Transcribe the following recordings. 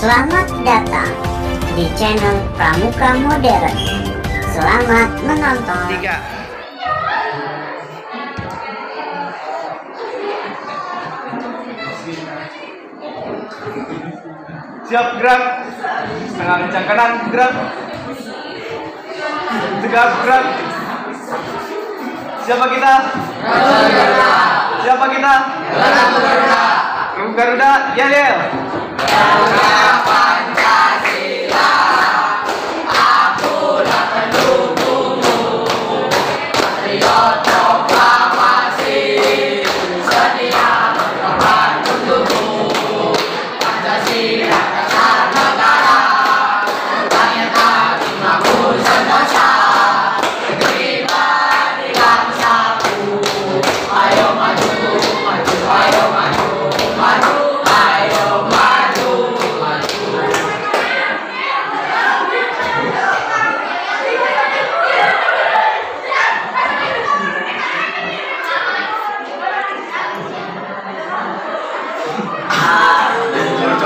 Selamat datang di channel Pramuka Modern. Selamat menonton. Tiga. Siap gerak. Setengah kencang kanan gerak. Tegak gerak. Siapa kita? Siapa kita? Yalil. Pancasila, aku datang untukmu, patriota.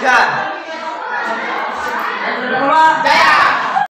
jalan.